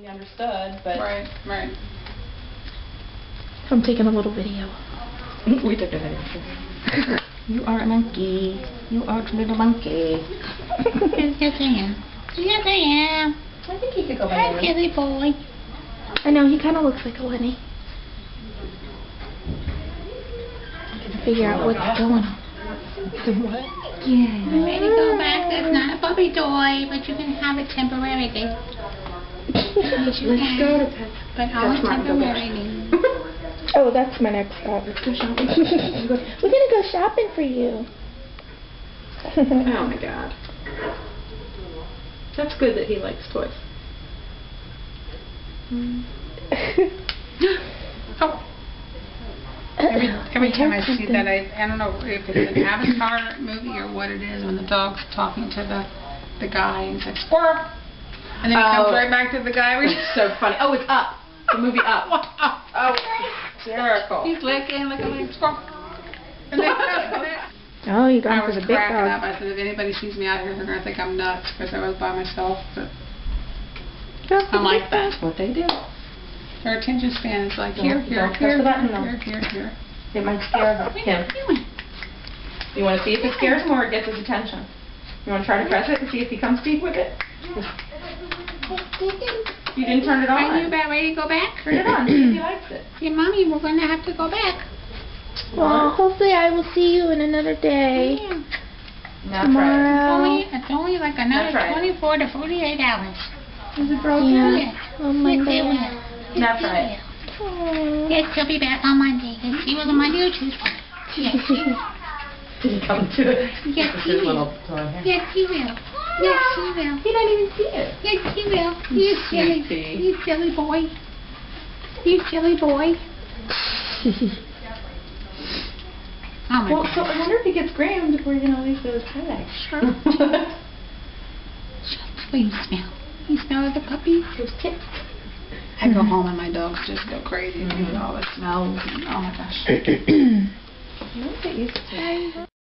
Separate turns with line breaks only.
We understood, but
Right, right.
I'm taking a little video.
we took a video. You are a monkey. You are a little monkey.
Yes, yes, I am. Yes, I am.
I think he could go by
Hi,
Lenny.
silly boy.
I know, he kind of looks like a Lenny. Figure out what's going on.
What?
Yeah. I'm ready to go back. That's not a puppy toy, but you can have it temporarily. Yes, you
Let's go to Pet.
But only
That's not the
oh, that's my next stop.
Let's go shopping.
We're gonna go shopping for you.
oh my god. That's good that he likes toys.
Oh. Every, every time I see that, I, I don't know if it's an Avatar movie or what it is, when the dog's talking to the, the guy and says, squirrel! And then it comes
Oh.
right back to the guy. where-
It's so funny. Oh, it's up. The movie Up.
Wow.
Oh, hysterical.
He's licking, looking like squirrel. And then,
oh, you
I
gone for
was
the big
cracking up. I said, if anybody sees me out here, they're gonna think I'm nuts because I was by myself. But
Go
I'm like
big dog.
that.
what they do.
Their attention span is like
Don't-
here, here, here,
press the button,
here, here, here, here.
It might scare
What
him.
you
want to see if it scares him or it gets his attention? You want to try to press it and see if he comes speak with it? You didn't turn it on.
Are you
on.
about ready to go back?
Turn it on. See if he likes it.
Yeah, mommy, we're gonna have to go back.
Well, hopefully I will see you in another day.
Yeah.
That's right.
It's
Tomorrow.
only, it's only like another
right.
24 to 48 hours.
Is it broken?
Yeah. On
Yes,
Monday.
it will. Yes,
That's
it
right.
Yes, he'll be back on Monday. Yes, he was on Monday or Tuesday. Yes,
Did he come to it?
yes, he will. Yes, he will. Yes, he will.
He didn't even see it.
Yes, he will. You silly, you silly boy. You silly boy. Oh my
Well,
God.
so I wonder if he gets groomed if we're gonna leave those highlights.
What you smell? You smell the puppy?
Those tips.
I go home and my dogs just go crazy with all the smells. And, oh my gosh.